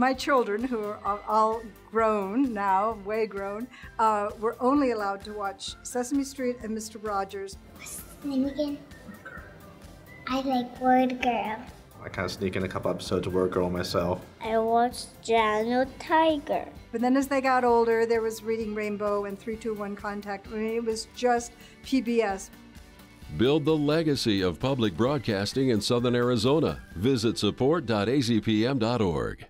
my children, who are all grown now, way grown, uh, were only allowed to watch Sesame Street and Mr. Rogers. What's the name again? I like Word Girl. I kind of sneak in a couple episodes of Word Girl myself. I watched Daniel Tiger. But then as they got older, there was Reading Rainbow and 321 Contact. I mean, it was just PBS. Build the legacy of public broadcasting in Southern Arizona. Visit support.azpm.org.